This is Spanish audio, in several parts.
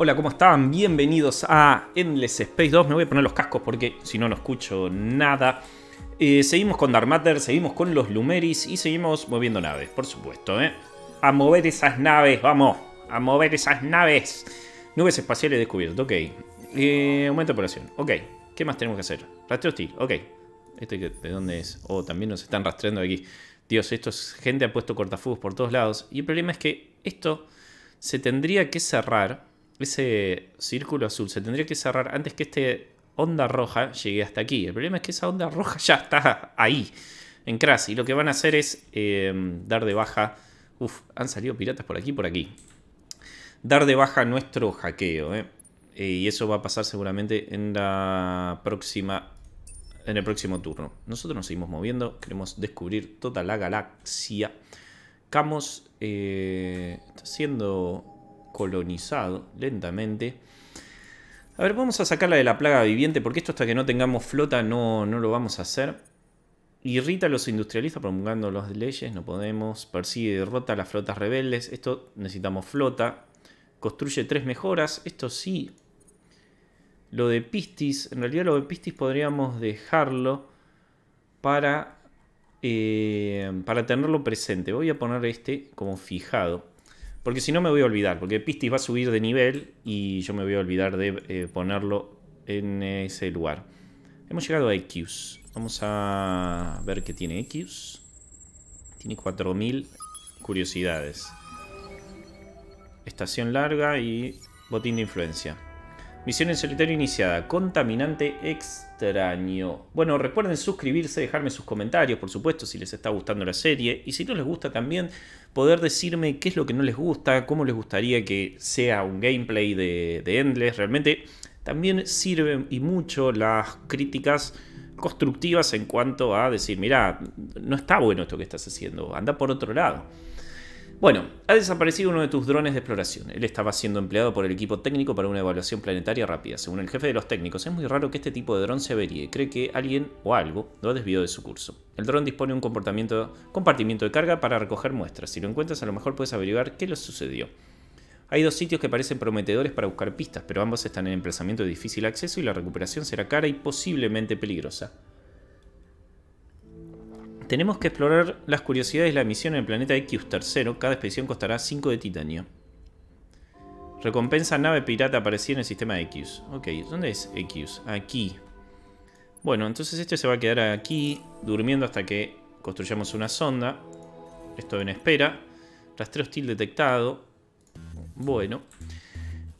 Hola, ¿cómo están? Bienvenidos a Endless Space 2. Me voy a poner los cascos porque si no, no escucho nada. Eh, seguimos con Dark Matter, seguimos con los Lumeris y seguimos moviendo naves, por supuesto. ¿eh? A mover esas naves, vamos. A mover esas naves. Nubes espaciales descubiertas, ok. Eh, aumento de operación, ok. ¿Qué más tenemos que hacer? Rastreo hostil, ok. ¿Este de dónde es? Oh, también nos están rastreando aquí. Dios, esto es gente ha puesto cortafuegos por todos lados. Y el problema es que esto se tendría que cerrar ese círculo azul se tendría que cerrar antes que este onda roja llegue hasta aquí. El problema es que esa onda roja ya está ahí, en Crash. Y lo que van a hacer es eh, dar de baja... Uf, han salido piratas por aquí por aquí. Dar de baja nuestro hackeo. Eh. Eh, y eso va a pasar seguramente en la próxima... En el próximo turno. Nosotros nos seguimos moviendo. Queremos descubrir toda la galaxia. Camus está siendo colonizado lentamente. A ver, vamos a sacarla de la plaga viviente porque esto hasta que no tengamos flota no, no lo vamos a hacer. Irrita a los industrialistas promulgando las leyes, no podemos. Persigue y derrota a las flotas rebeldes. Esto necesitamos flota. Construye tres mejoras. Esto sí. Lo de Pistis, en realidad lo de Pistis podríamos dejarlo para, eh, para tenerlo presente. Voy a poner este como fijado. Porque si no me voy a olvidar, porque Pistis va a subir de nivel y yo me voy a olvidar de eh, ponerlo en ese lugar. Hemos llegado a EQs. Vamos a ver qué tiene EQs. Tiene 4000 curiosidades. Estación larga y botín de influencia. Misión en solitario iniciada. Contaminante extraño. Bueno, recuerden suscribirse, dejarme sus comentarios, por supuesto, si les está gustando la serie. Y si no les gusta también, poder decirme qué es lo que no les gusta, cómo les gustaría que sea un gameplay de, de Endless. Realmente también sirven y mucho las críticas constructivas en cuanto a decir, mira, no está bueno esto que estás haciendo, anda por otro lado. Bueno, ha desaparecido uno de tus drones de exploración. Él estaba siendo empleado por el equipo técnico para una evaluación planetaria rápida. Según el jefe de los técnicos, es muy raro que este tipo de dron se averíe. Cree que alguien o algo lo ha desviado de su curso. El dron dispone de un comportamiento, compartimiento de carga para recoger muestras. Si lo encuentras, a lo mejor puedes averiguar qué le sucedió. Hay dos sitios que parecen prometedores para buscar pistas, pero ambos están en emplazamiento de difícil acceso y la recuperación será cara y posiblemente peligrosa. Tenemos que explorar las curiosidades de la misión en el planeta X-3. Cada expedición costará 5 de titanio. Recompensa nave pirata aparecida en el sistema X. Ok, ¿dónde es X? Aquí. Bueno, entonces este se va a quedar aquí, durmiendo hasta que construyamos una sonda. Esto en espera. Rastreo hostil detectado. Bueno.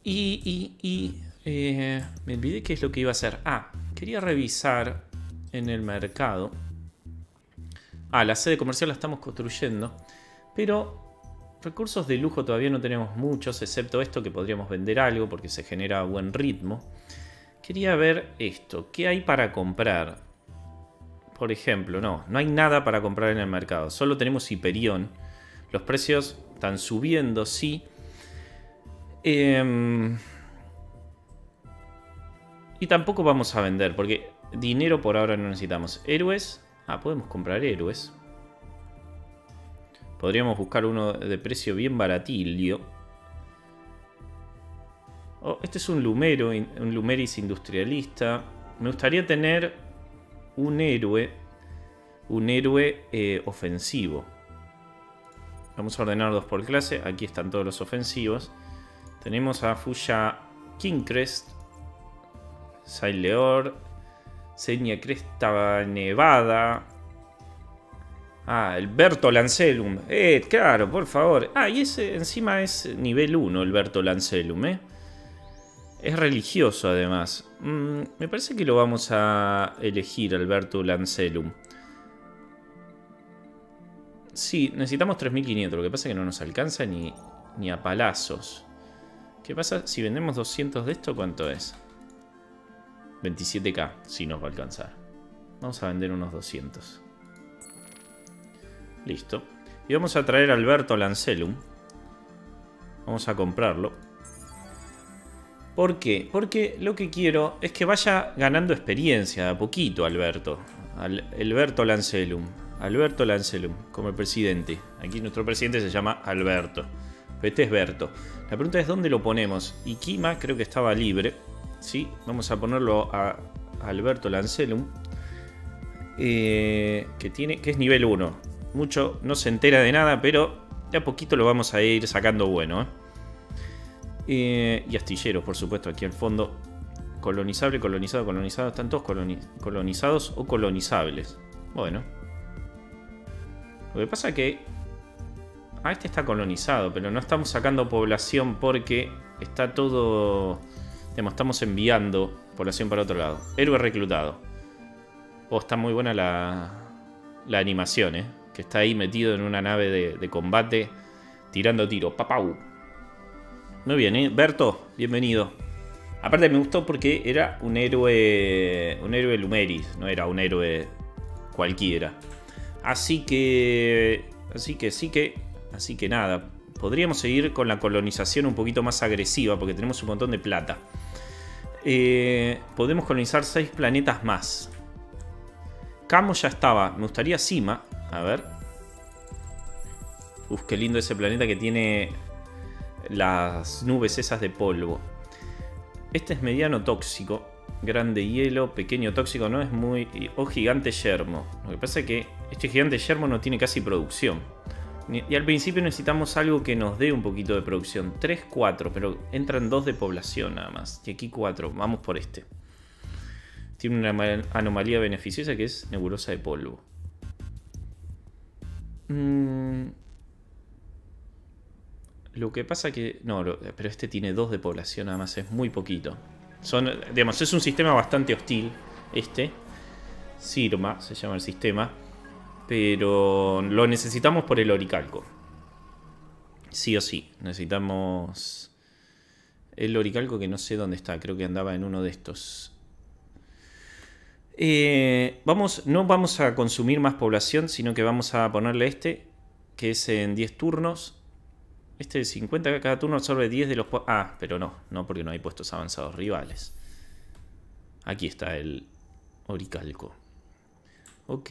Y, y, y eh, me olvidé qué es lo que iba a hacer. Ah, quería revisar en el mercado Ah, la sede comercial la estamos construyendo. Pero recursos de lujo todavía no tenemos muchos, excepto esto que podríamos vender algo porque se genera buen ritmo. Quería ver esto. ¿Qué hay para comprar? Por ejemplo, no, no hay nada para comprar en el mercado. Solo tenemos Hiperión. Los precios están subiendo, sí. Em, y tampoco vamos a vender, porque dinero por ahora no necesitamos. Héroes, Ah, podemos comprar héroes. Podríamos buscar uno de precio bien baratillo. Oh, este es un lumero, un lumeris industrialista. Me gustaría tener un héroe, un héroe eh, ofensivo. Vamos a ordenar dos por clase. Aquí están todos los ofensivos. Tenemos a Fuya Kingcrest, Saileor, Seña Cresta Nevada. Ah, el Berto Lancelum. Eh, claro, por favor. Ah, y ese encima es nivel 1, el Berto Lancelum, ¿eh? Es religioso, además. Mm, me parece que lo vamos a elegir, Alberto Lancelum. Sí, necesitamos 3500. Lo que pasa es que no nos alcanza ni, ni a palazos. ¿Qué pasa si vendemos 200 de esto? ¿Cuánto es? 27k, si nos va a alcanzar. Vamos a vender unos 200. Listo. Y vamos a traer a Alberto Lancelum. Vamos a comprarlo. ¿Por qué? Porque lo que quiero es que vaya ganando experiencia a poquito Alberto. Alberto Lancelum. Alberto Lancelum, como presidente. Aquí nuestro presidente se llama Alberto. este es Berto. La pregunta es dónde lo ponemos. Y Kima creo que estaba libre. Sí, vamos a ponerlo a Alberto Lancelum. Eh, que, tiene, que es nivel 1. Mucho no se entera de nada, pero de a poquito lo vamos a ir sacando bueno. ¿eh? Eh, y astilleros, por supuesto, aquí al fondo. Colonizable, colonizado, colonizado. Están todos colonizados o colonizables. Bueno. Lo que pasa que... Ah, este está colonizado, pero no estamos sacando población porque está todo... Estamos enviando población para otro lado. Héroe reclutado. Oh, está muy buena la, la animación, ¿eh? Que está ahí metido en una nave de, combate tirando tiro. Papau. Muy bien, ¿eh? Berto, bienvenido. Aparte me gustó porque era un héroe. Un héroe Lumeris, no era un héroe cualquiera. Así que. Así que sí que. Así que nada. Podríamos seguir con la colonización un poquito más agresiva porque tenemos un montón de plata. Eh, podemos colonizar 6 planetas más. Camo ya estaba. Me gustaría Sima. A ver. Uf, qué lindo ese planeta que tiene las nubes esas de polvo. Este es mediano tóxico. Grande hielo, pequeño tóxico, no es muy... O gigante yermo. Lo que pasa es que este gigante yermo no tiene casi producción. Y al principio necesitamos algo que nos dé un poquito de producción. 3, 4, pero entran 2 de población nada más. Y aquí 4. Vamos por este. Tiene una anomalía beneficiosa que es nebulosa de polvo. Mm. Lo que pasa que... No, pero este tiene dos de población nada más, es muy poquito. Son, digamos, es un sistema bastante hostil, este. Sirma se llama el sistema. Pero lo necesitamos por el oricalco. Sí o sí, necesitamos... El oricalco que no sé dónde está, creo que andaba en uno de estos. Eh, vamos, no vamos a consumir más población, sino que vamos a ponerle este, que es en 10 turnos. Este de 50, cada turno absorbe 10 de los... Ah, pero no, no porque no hay puestos avanzados rivales. Aquí está el oricalco. Ok.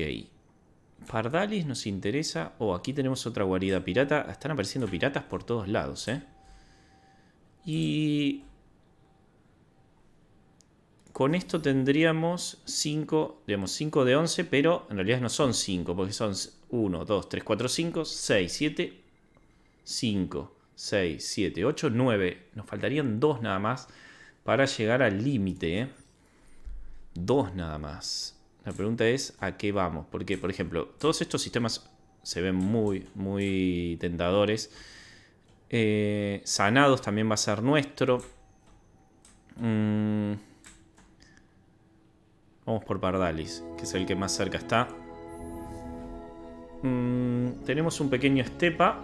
Pardalis nos interesa. Oh, aquí tenemos otra guarida pirata. Están apareciendo piratas por todos lados, ¿eh? Y con esto tendríamos 5, digamos 5 de 11, pero en realidad no son 5, porque son 1, 2, 3, 4, 5, 6, 7, 5, 6, 7, 8, 9. Nos faltarían 2 nada más para llegar al límite. 2 ¿eh? nada más. La pregunta es a qué vamos. Porque, por ejemplo, todos estos sistemas se ven muy, muy tentadores. Eh, sanados también va a ser nuestro. Mmm... Vamos por Pardalis, que es el que más cerca está. Mm, tenemos un pequeño estepa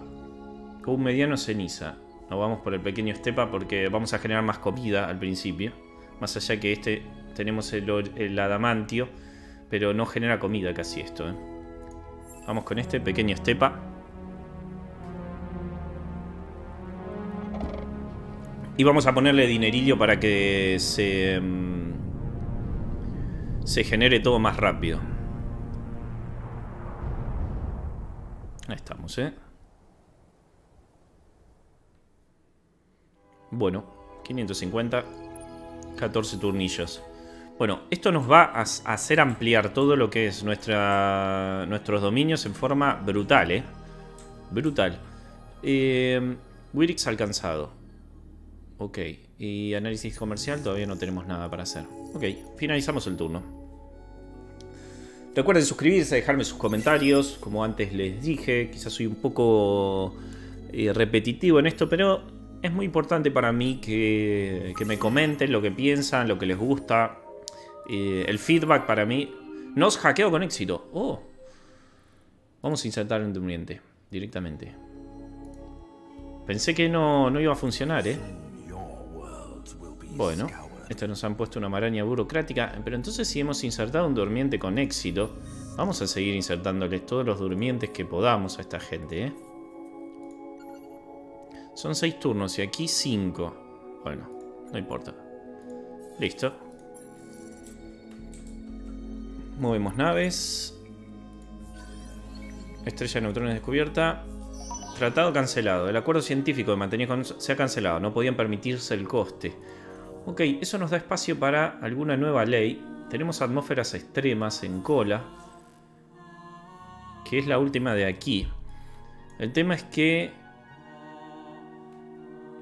o un mediano ceniza. No vamos por el pequeño estepa porque vamos a generar más comida al principio. Más allá que este tenemos el, adamantio, pero no genera comida casi esto. ¿eh? Vamos con este pequeño estepa. Y vamos a ponerle dinerillo para que se... Mm, se genere todo más rápido. Ahí estamos, ¿eh? Bueno, 550, 14 turnillos. Bueno, esto nos va a hacer ampliar todo lo que es nuestros dominios en forma brutal, ¿eh? Brutal. Eh, Wirix alcanzado. Ok. Y análisis comercial todavía no tenemos nada para hacer. Ok, finalizamos el turno. Recuerden suscribirse, dejarme sus comentarios. Como antes les dije, quizás soy un poco eh, repetitivo en esto, pero es muy importante para mí que, me comenten lo que piensan, lo que les gusta. El feedback para mí. Nos hackeo con éxito. Oh. Vamos a insertar un durmiente directamente. Pensé que no, no iba a funcionar, ¿eh? Bueno, estos nos han puesto una maraña burocrática, pero entonces si hemos insertado un durmiente con éxito, vamos a seguir insertándoles todos los durmientes que podamos a esta gente, ¿eh? Son seis turnos y aquí cinco. Bueno, no importa. Listo. Movemos naves. Estrella de neutrones descubierta. Tratado cancelado. El acuerdo científico de mantener con se ha cancelado. No podían permitirse el coste. Ok, eso nos da espacio para alguna nueva ley. Tenemos atmósferas extremas en cola. Que es la última de aquí. El tema es que...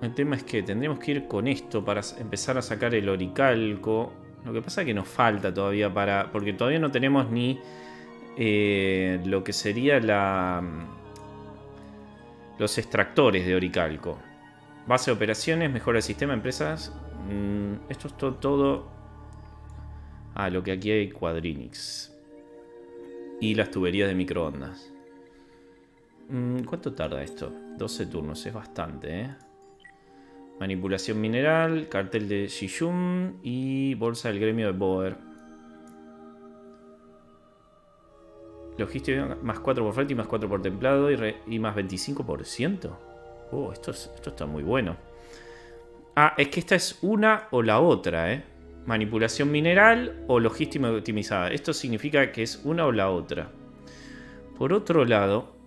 El tema es que tendremos que ir con esto para empezar a sacar el oricalco. Lo que pasa es que nos falta todavía para... Porque todavía no tenemos ni eh, lo que sería la... Los extractores de oricalco. Base de operaciones, mejora el sistema, empresas. Mm, esto es todo, Ah, lo que aquí hay Quadrinix. Y las tuberías de microondas. Mm, ¿Cuánto tarda esto? 12 turnos, es bastante, ¿eh? Manipulación mineral, cartel de Shishun y bolsa del gremio de Boer. Logística más 4 por frente y más 4 por templado y, más 25%. Oh, esto, esto está muy bueno. Ah, es que esta es una o la otra, ¿eh? Manipulación mineral o logística optimizada. Esto significa que es una o la otra. Por otro lado,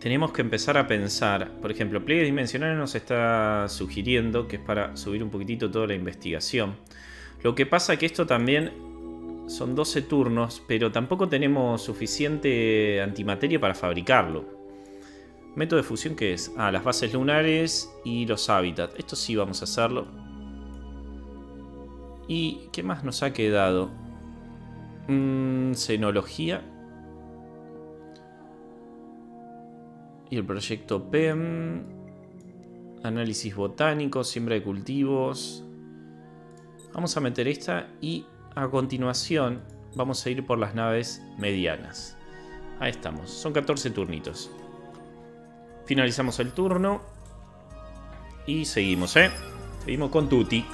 tenemos que empezar a pensar, por ejemplo, pliegues dimensionales nos está sugiriendo que es para subir un poquitito toda la investigación. Lo que pasa que esto también son 12 turnos, pero tampoco tenemos suficiente antimateria para fabricarlo. Método de fusión que es? Ah, las bases lunares y los hábitats. Esto sí vamos a hacerlo. ¿Y qué más nos ha quedado? Mm, xenología. Y el proyecto PEM. Análisis botánico, siembra de cultivos. Vamos a meter esta y a continuación vamos a ir por las naves medianas. Ahí estamos, son 14 turnitos. Finalizamos el turno. Y seguimos, ¿eh? Seguimos con Tuti.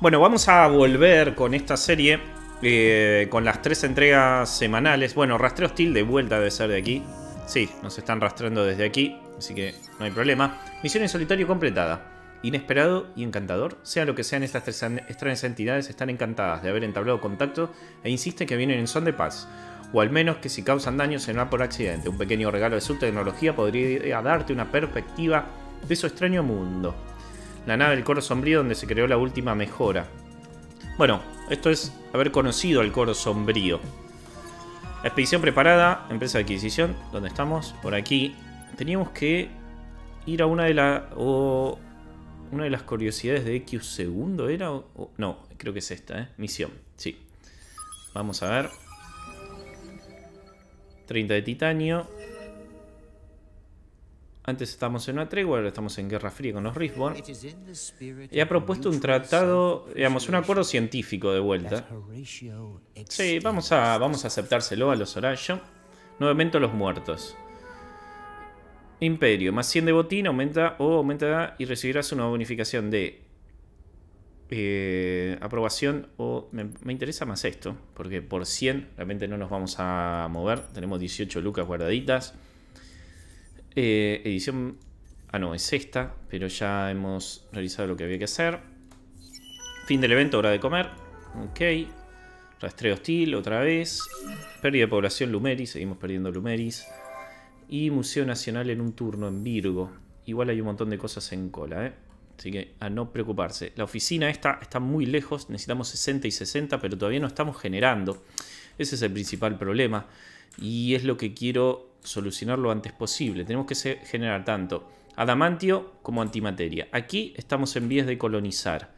Bueno, vamos a volver con esta serie. Eh, con las tres entregas semanales. Bueno, rastreo hostil de vuelta debe ser de aquí. Sí, nos están rastreando desde aquí. Así que no hay problema. Misión en solitario completada. Inesperado y encantador. Sea lo que sean estas tres extrañas entidades, están encantadas de haber entablado contacto e insisten que vienen en son de paz. O al menos que si causan daño será por accidente. Un pequeño regalo de su tecnología podría darte una perspectiva de su extraño mundo la nave del coro sombrío donde se creó la última mejora. Bueno, esto es haber conocido al coro sombrío. expedición preparada, empresa de adquisición, ¿dónde estamos? Por aquí. Teníamos que ir a una de las... O una de las curiosidades de X segundo, ¿era? no, creo que es esta, ¿eh? Misión, sí. Vamos a ver. 30 de titanio. Antes estábamos en una tregua, ahora estamos en guerra fría con los Riftborn. Y ha propuesto un tratado, digamos, un acuerdo científico de vuelta. Sí, vamos a, vamos a aceptárselo a los Horacio. Nuevamente los muertos. Imperio, más 100 de botín, aumenta o aumenta y recibirás una bonificación de eh, aprobación o me, me, interesa más esto, porque por 100 realmente no nos vamos a mover. Tenemos 18 lucas guardaditas. Eh, edición... Ah, no, es esta, pero ya hemos realizado lo que había que hacer. Fin del evento, hora de comer. Ok. Rastreo hostil, otra vez. Pérdida de población Lumeris, seguimos perdiendo Lumeris. Y Museo Nacional en un turno en Virgo. Igual hay un montón de cosas en cola, ¿eh? Así que a no preocuparse. La oficina esta está muy lejos, necesitamos 60 y 60, pero todavía no estamos generando. Ese es el principal problema. Y es lo que quiero solucionar lo antes posible. Tenemos que generar tanto adamantio como antimateria. Aquí estamos en vías de colonizar.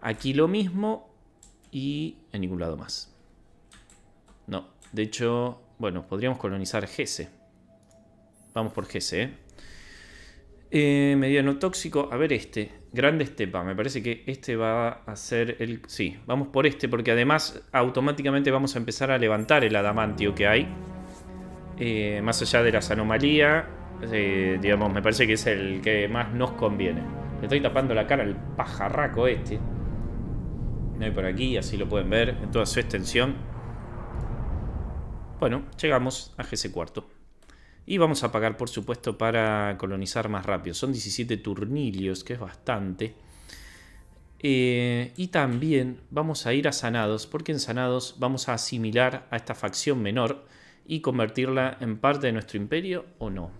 Aquí lo mismo y en ningún lado más. No, de hecho, bueno, podríamos colonizar Gese. Vamos por Gese, ¿eh? ¿eh? mediano tóxico, a ver este, grande estepa, me parece que este va a ser el... Sí, vamos por este porque además automáticamente vamos a empezar a levantar el adamantio que hay. Eh, más allá de las anomalías, eh, digamos, me parece que es el que más nos conviene. Le estoy tapando la cara al pajarraco este. Me voy por aquí, así lo pueden ver en toda su extensión. Bueno, llegamos a GC cuarto. Y vamos a pagar, por supuesto, para colonizar más rápido. Son 17 turnilios, que es bastante. Eh, y también vamos a ir a Sanados, porque en Sanados vamos a asimilar a esta facción menor y convertirla en parte de nuestro imperio o no.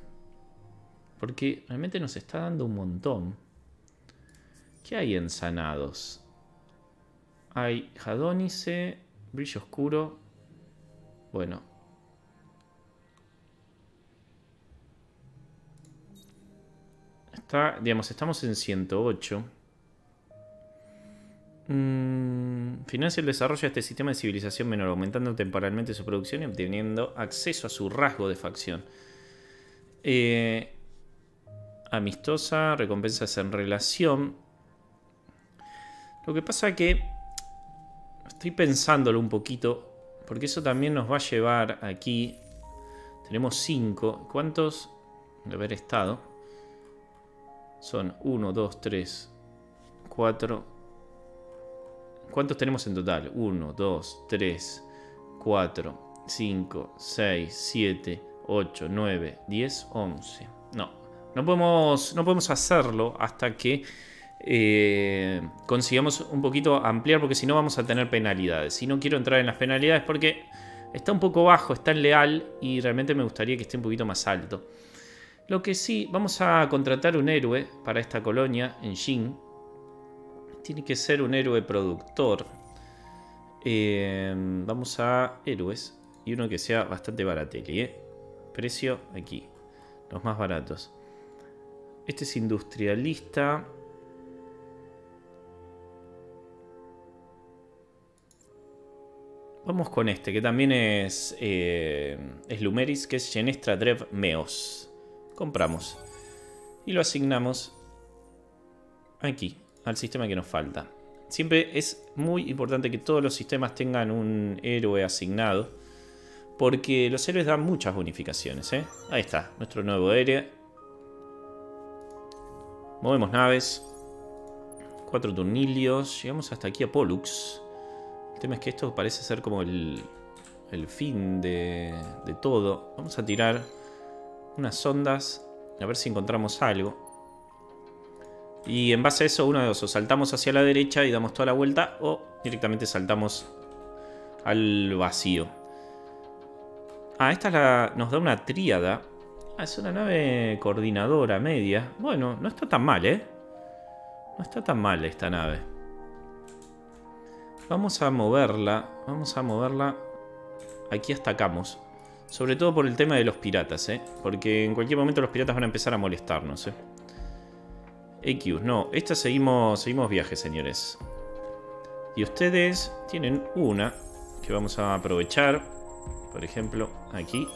Porque realmente nos está dando un montón. ¿Qué hay en Sanados? Hay Jadónice, Brillo Oscuro. Bueno. Está, digamos, estamos en 108. Mm, financia el desarrollo de este sistema de civilización menor, aumentando temporalmente su producción y obteniendo acceso a su rasgo de facción. Eh, amistosa, recompensas en relación. Lo que pasa que estoy pensándolo un poquito, porque eso también nos va a llevar aquí. Tenemos 5. ¿Cuántos de haber estado? Son 1, 2, 3, 4, ¿Cuántos tenemos en total? 1, 2, 3, 4, 5, 6, 7, 8, 9, 10, 11. No, no podemos, no podemos hacerlo hasta que eh, consigamos un poquito ampliar, porque si no vamos a tener penalidades. Si no quiero entrar en las penalidades porque está un poco bajo, está en leal y realmente me gustaría que esté un poquito más alto. Lo que sí, vamos a contratar un héroe para esta colonia en Jin tiene que ser un héroe productor. Eh, vamos a héroes. Y uno que sea bastante baratelli, ¿eh? Precio aquí. Los más baratos. Este es industrialista. Vamos con este, que también es, eh, es Lumeris, que es Genestra Drev Meos. Compramos. Y lo asignamos aquí al sistema que nos falta. Siempre es muy importante que todos los sistemas tengan un héroe asignado. Porque los héroes dan muchas bonificaciones. ¿eh? Ahí está, nuestro nuevo héroe. Movemos naves. Cuatro turnilios. Llegamos hasta aquí a Pollux. El tema es que esto parece ser como el, el fin de, de todo. Vamos a tirar unas sondas. A ver si encontramos algo. Y en base a eso, uno de dos, o saltamos hacia la derecha y damos toda la vuelta, o directamente saltamos al vacío. Ah, esta nos da una tríada. Ah, es una nave coordinadora media. Bueno, no está tan mal, ¿eh? No está tan mal esta nave. Vamos a moverla. Vamos a moverla aquí hasta Camos. Sobre todo por el tema de los piratas, ¿eh? Porque en cualquier momento los piratas van a empezar a molestarnos, ¿eh? EQ, no, esta seguimos, seguimos viaje, señores. Y ustedes tienen una que vamos a aprovechar. Por ejemplo, aquí,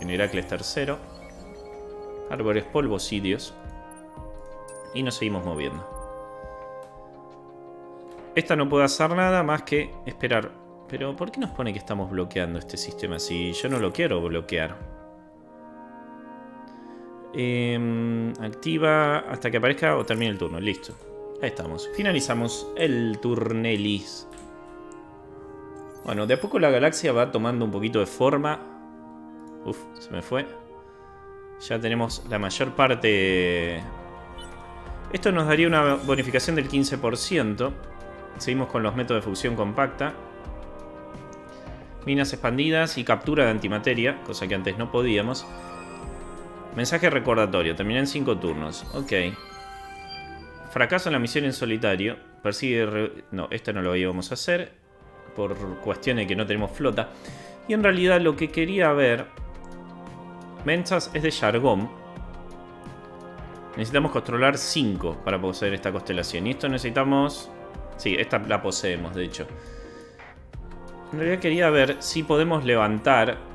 en Heracles III. Árboles polvosidios. Y nos seguimos moviendo. Esta no puede hacer nada más que esperar. Pero, ¿por qué nos pone que estamos bloqueando este sistema si yo no lo quiero bloquear? Em, activa hasta que aparezca o termine el turno. Listo. Ahí estamos. Finalizamos el turnelis. Bueno, de a poco la galaxia va tomando un poquito de forma. Uf, se me fue. Ya tenemos la mayor parte... Esto nos daría una bonificación del 15%. Seguimos con los métodos de fusión compacta. Minas expandidas y captura de antimateria, cosa que antes no podíamos. Mensaje recordatorio. Terminé en 5 turnos. Ok. Fracaso en la misión en solitario. Persigue... No, esto no lo íbamos a hacer. Por cuestiones de que no tenemos flota. Y en realidad lo que quería ver... Mensas es de Jargón. Necesitamos controlar 5 para poseer esta constelación. Y esto necesitamos... Sí, esta la poseemos, de hecho. En realidad quería ver si podemos levantar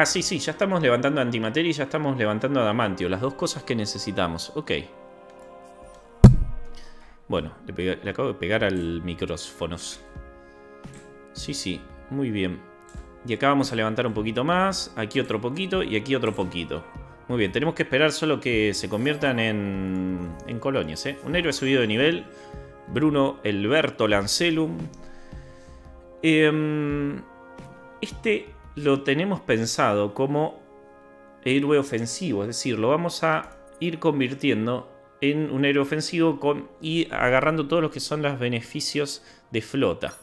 Ah, sí, sí, ya estamos levantando antimateria y ya estamos levantando adamantio. Las dos cosas que necesitamos. Ok. Bueno, le, acabo de pegar al micrófonos. Sí, sí, muy bien. Y acá vamos a levantar un poquito más. Aquí otro poquito y aquí otro poquito. Muy bien, tenemos que esperar solo que se conviertan en, en colonias. ¿eh? Un héroe subido de nivel. Bruno Elberto Lancelum. Em, este lo tenemos pensado como héroe ofensivo, es decir, lo vamos a ir convirtiendo en un héroe ofensivo y agarrando todos los que son los beneficios de flota.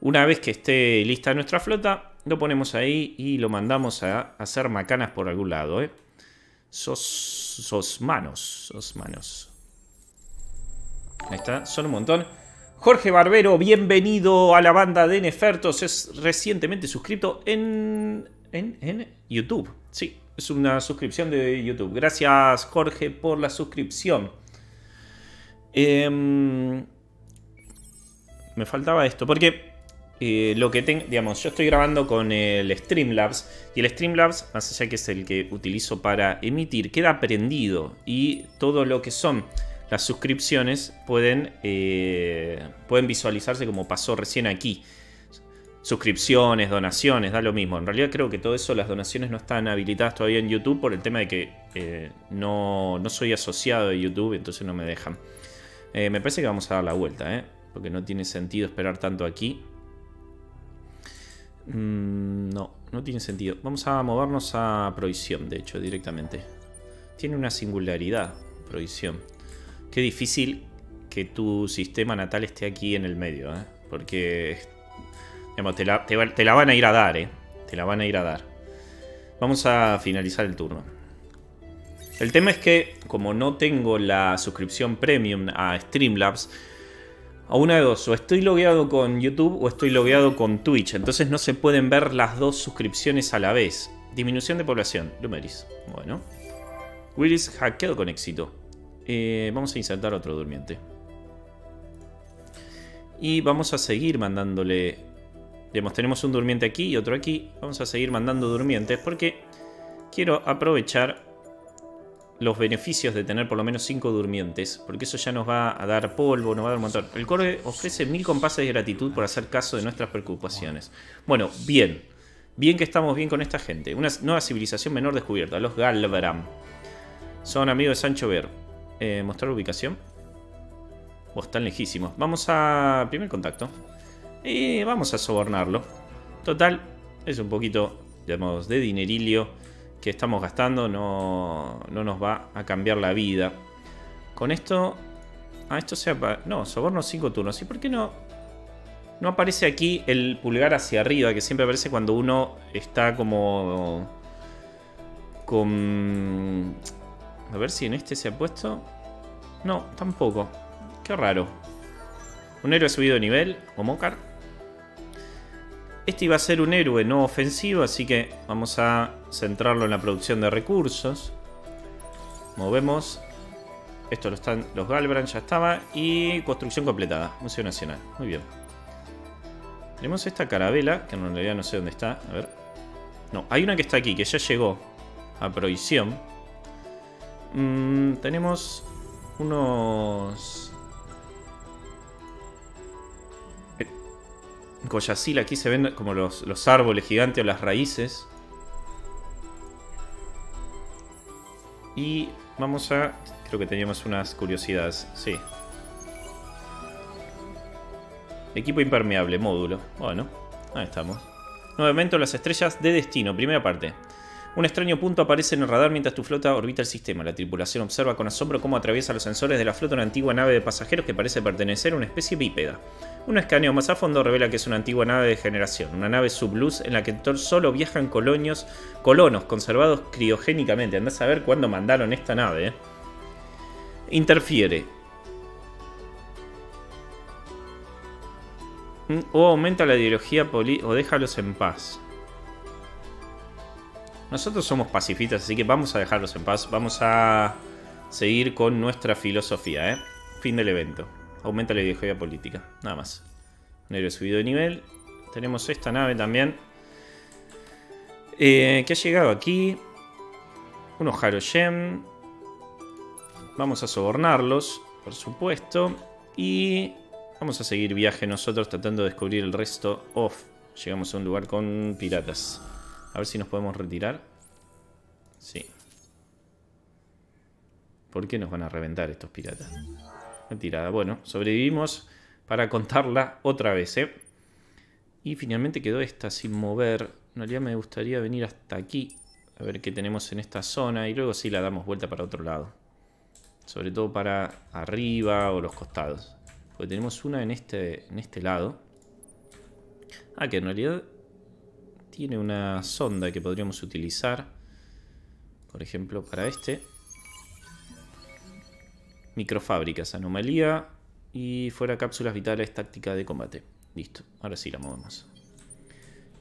Una vez que esté lista nuestra flota, lo ponemos ahí y lo mandamos a hacer macanas por algún lado. ¿eh? Sos manos, sos manos. Ahí está, son un montón. Jorge Barbero, bienvenido a la banda de Nefertos. Es recientemente suscrito en, en, en YouTube. Sí, es una suscripción de YouTube. Gracias, Jorge, por la suscripción. Em, me faltaba esto, porque eh, lo que tengo, digamos, yo estoy grabando con el Streamlabs y el Streamlabs, más allá que es el que utilizo para emitir, queda prendido y todo lo que son las suscripciones pueden, eh, pueden visualizarse como pasó recién aquí suscripciones, donaciones, da lo mismo. En realidad creo que todo eso, las donaciones no están habilitadas todavía en YouTube por el tema de que eh, no, soy asociado de YouTube, entonces no me dejan. Eh, me parece que vamos a dar la vuelta, porque no tiene sentido esperar tanto aquí. Mm, no, no tiene sentido. Vamos a movernos a provisión, de hecho, directamente. Tiene una singularidad, provisión. Qué difícil que tu sistema natal esté aquí en el medio, ¿eh? porque te, la, van a ir a dar, ¿eh? Te la van a ir a dar. Vamos a finalizar el turno. El tema es que, como no tengo la suscripción premium a Streamlabs, a una de dos, o estoy logueado con YouTube o estoy logueado con Twitch. Entonces no se pueden ver las dos suscripciones a la vez. Disminución de población, Lumeris. Bueno. Willis hackeado con éxito. Eh, vamos a insertar otro durmiente. Y vamos a seguir mandándole tenemos un durmiente aquí y otro aquí. Vamos a seguir mandando durmientes porque quiero aprovechar los beneficios de tener por lo menos 5 durmientes. Porque eso ya nos va a dar polvo, nos va a dar un montón. El core ofrece mil compases de gratitud por hacer caso de nuestras preocupaciones. Bueno, bien. Bien que estamos bien con esta gente. Una nueva civilización menor descubierta, los Galbram. Son amigos de Sancho Ver. Eh, mostrar ubicación. Oh, están lejísimos. Vamos a... Primer contacto. Y vamos a sobornarlo. Total, es un poquito, digamos, de dinerillo que estamos gastando. No, no nos va a cambiar la vida. Con esto... Ah, esto se... No, soborno 5 turnos. ¿Y por qué no? No aparece aquí el pulgar hacia arriba, que siempre aparece cuando uno está como... Con... A ver si en este se ha puesto... No, tampoco. Qué raro. Un héroe subido de nivel, o Mokar. Este iba a ser un héroe no ofensivo, así que vamos a centrarlo en la producción de recursos. Movemos. Esto lo están, los Galbrand ya estaba. Y construcción completada. Museo Nacional. Muy bien. Tenemos esta carabela, que en realidad no sé dónde está. A ver. No, hay una que está aquí, que ya llegó a provisión. Mm, tenemos unos Coyasil aquí se ven como los, árboles gigantes o las raíces. Y vamos a... Creo que teníamos unas curiosidades. Sí. Equipo impermeable, módulo. Bueno, ahí estamos. Nuevamente las estrellas de destino, primera parte. Un extraño punto aparece en el radar mientras tu flota orbita el sistema. La tripulación observa con asombro cómo atraviesa los sensores de la flota una antigua nave de pasajeros que parece pertenecer a una especie bípeda. Un escaneo más a fondo revela que es una antigua nave de generación, una nave subluz en la que solo viajan colonos conservados criogénicamente. Andás a ver cuándo mandaron esta nave. ¿eh? Interfiere. Mm, o aumenta la ideología o déjalos en paz. Nosotros somos pacifistas, así que vamos a dejarlos en paz. Vamos a seguir con nuestra filosofía, ¿eh? Fin del evento. Aumenta la ideología política, nada más. Un héroe subido de nivel. Tenemos esta nave también. Eh, que ha llegado aquí. Unos Haroshem. Vamos a sobornarlos, por supuesto. Y vamos a seguir viaje nosotros tratando de descubrir el resto. Off. Llegamos a un lugar con piratas. A ver si nos podemos retirar. Sí. ¿Por qué nos van a reventar estos piratas? Retirada. Bueno, sobrevivimos para contarla otra vez, ¿eh? Y finalmente quedó esta sin mover. En realidad me gustaría venir hasta aquí. A ver qué tenemos en esta zona. Y luego sí la damos vuelta para otro lado. Sobre todo para arriba o los costados. Porque tenemos una en este, en este lado. Ah, que en realidad tiene una sonda que podríamos utilizar. Por ejemplo, para este. Microfábricas, anomalía. Y fuera cápsulas vitales, táctica de combate. Listo, ahora sí la movemos.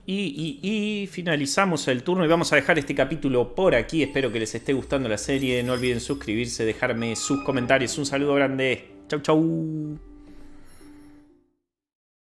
Y, finalizamos el turno y vamos a dejar este capítulo por aquí. Espero que les esté gustando la serie. No olviden suscribirse, dejarme sus comentarios. Un saludo grande. Chau, chau.